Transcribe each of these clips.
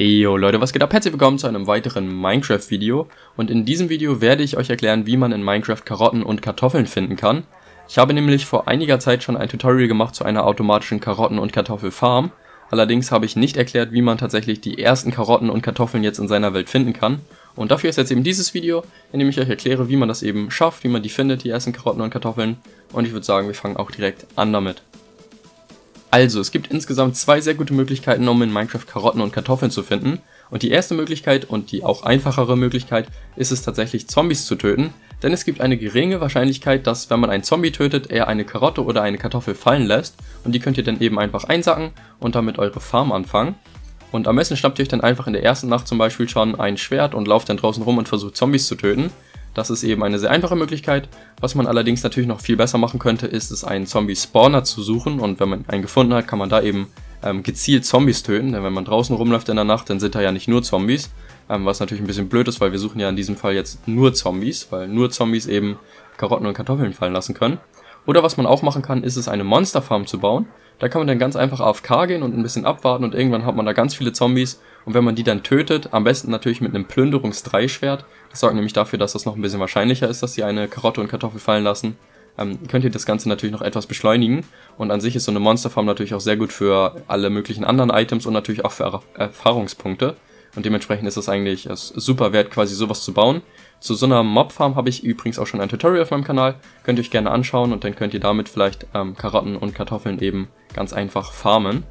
Yo Leute, was geht ab? Herzlich willkommen zu einem weiteren Minecraft-Video und in diesem Video werde ich euch erklären, wie man in Minecraft Karotten und Kartoffeln finden kann. Ich habe nämlich vor einiger Zeit schon ein Tutorial gemacht zu einer automatischen Karotten- und Kartoffelfarm. Allerdings habe ich nicht erklärt, wie man tatsächlich die ersten Karotten und Kartoffeln jetzt in seiner Welt finden kann. Und dafür ist jetzt eben dieses Video, in dem ich euch erkläre, wie man das eben schafft, wie man die findet, die ersten Karotten und Kartoffeln. Und ich würde sagen, wir fangen auch direkt an damit. Also, es gibt insgesamt zwei sehr gute Möglichkeiten, um in Minecraft Karotten und Kartoffeln zu finden. Und die erste Möglichkeit und die auch einfachere Möglichkeit ist es tatsächlich Zombies zu töten, denn es gibt eine geringe Wahrscheinlichkeit, dass wenn man einen Zombie tötet, er eine Karotte oder eine Kartoffel fallen lässt und die könnt ihr dann eben einfach einsacken und damit eure Farm anfangen. Und am besten schnappt ihr euch dann einfach in der ersten Nacht zum Beispiel schon ein Schwert und lauft dann draußen rum und versucht Zombies zu töten. Das ist eben eine sehr einfache Möglichkeit. Was man allerdings natürlich noch viel besser machen könnte, ist es einen Zombie-Spawner zu suchen und wenn man einen gefunden hat, kann man da eben ähm, gezielt Zombies töten, denn wenn man draußen rumläuft in der Nacht, dann sind da ja nicht nur Zombies, ähm, was natürlich ein bisschen blöd ist, weil wir suchen ja in diesem Fall jetzt nur Zombies, weil nur Zombies eben Karotten und Kartoffeln fallen lassen können. Oder was man auch machen kann, ist es eine Monsterfarm zu bauen. Da kann man dann ganz einfach AFK gehen und ein bisschen abwarten und irgendwann hat man da ganz viele Zombies und wenn man die dann tötet, am besten natürlich mit einem Plünderungs-3-Schwert, das sorgt nämlich dafür, dass das noch ein bisschen wahrscheinlicher ist, dass sie eine Karotte und Kartoffel fallen lassen, ähm, könnt ihr das Ganze natürlich noch etwas beschleunigen und an sich ist so eine Monsterfarm natürlich auch sehr gut für alle möglichen anderen Items und natürlich auch für er Erfahrungspunkte. Und dementsprechend ist es eigentlich es super wert, quasi sowas zu bauen. Zu so einer Mobfarm habe ich übrigens auch schon ein Tutorial auf meinem Kanal. Könnt ihr euch gerne anschauen und dann könnt ihr damit vielleicht ähm, Karotten und Kartoffeln eben ganz einfach farmen.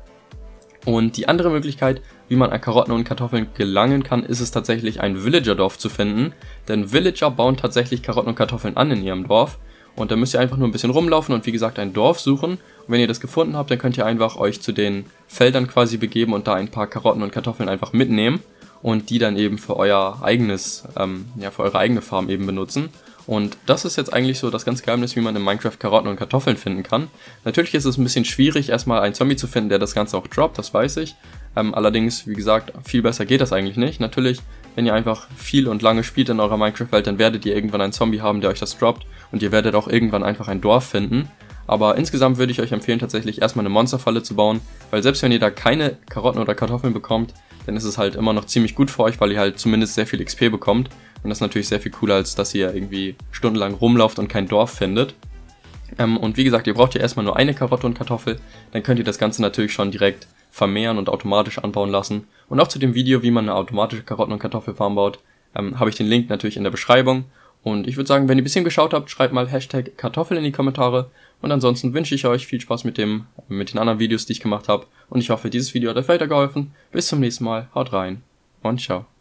Und die andere Möglichkeit, wie man an Karotten und Kartoffeln gelangen kann, ist es tatsächlich ein Villager-Dorf zu finden. Denn Villager bauen tatsächlich Karotten und Kartoffeln an in ihrem Dorf. Und da müsst ihr einfach nur ein bisschen rumlaufen und wie gesagt ein Dorf suchen. Und wenn ihr das gefunden habt, dann könnt ihr einfach euch zu den Feldern quasi begeben und da ein paar Karotten und Kartoffeln einfach mitnehmen und die dann eben für euer eigenes, ähm, ja, für eure eigene Farm eben benutzen. Und das ist jetzt eigentlich so das ganze Geheimnis, wie man in Minecraft Karotten und Kartoffeln finden kann. Natürlich ist es ein bisschen schwierig, erstmal einen Zombie zu finden, der das Ganze auch droppt, das weiß ich. Ähm, allerdings, wie gesagt, viel besser geht das eigentlich nicht. Natürlich, wenn ihr einfach viel und lange spielt in eurer Minecraft-Welt, dann werdet ihr irgendwann einen Zombie haben, der euch das droppt. Und ihr werdet auch irgendwann einfach ein Dorf finden. Aber insgesamt würde ich euch empfehlen, tatsächlich erstmal eine Monsterfalle zu bauen, weil selbst wenn ihr da keine Karotten oder Kartoffeln bekommt, dann ist es halt immer noch ziemlich gut für euch, weil ihr halt zumindest sehr viel XP bekommt. Und das ist natürlich sehr viel cooler, als dass ihr irgendwie stundenlang rumlauft und kein Dorf findet. Ähm, und wie gesagt, ihr braucht ja erstmal nur eine Karotte und Kartoffel, dann könnt ihr das Ganze natürlich schon direkt vermehren und automatisch anbauen lassen. Und auch zu dem Video, wie man eine automatische Karotten- und Kartoffelfarm baut, ähm, habe ich den Link natürlich in der Beschreibung. Und ich würde sagen, wenn ihr ein bisschen geschaut habt, schreibt mal Hashtag Kartoffel in die Kommentare. Und ansonsten wünsche ich euch viel Spaß mit, dem, mit den anderen Videos, die ich gemacht habe. Und ich hoffe, dieses Video hat euch weitergeholfen. Bis zum nächsten Mal. Haut rein und ciao.